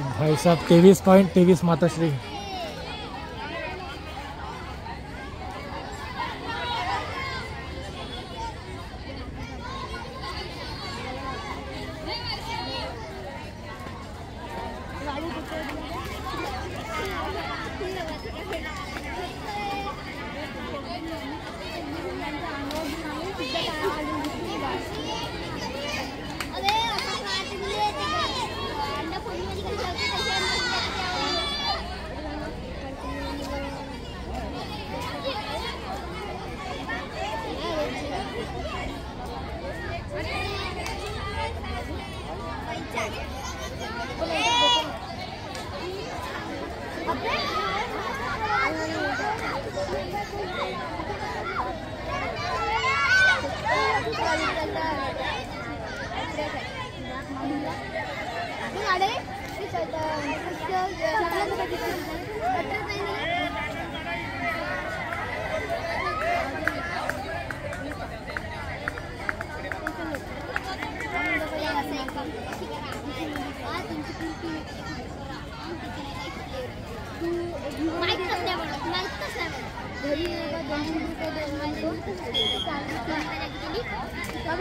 भाई साहब तेवीस पॉइंट तेवीस माता Shri Ada? Siapa? Siapa? Siapa? Siapa? Siapa?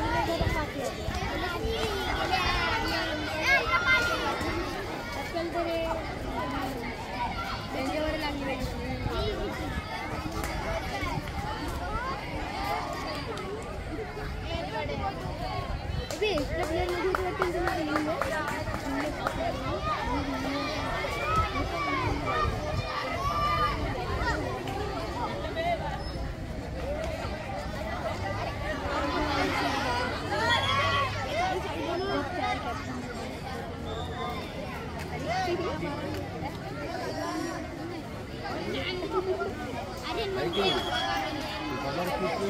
Thank you.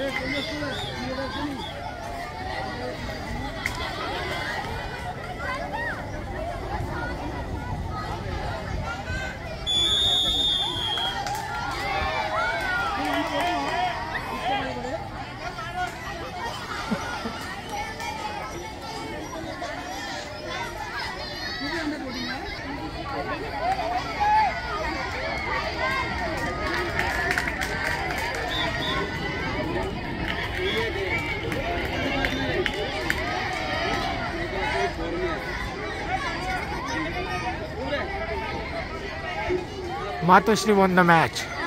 Evet, ondan sonra Matos won the match.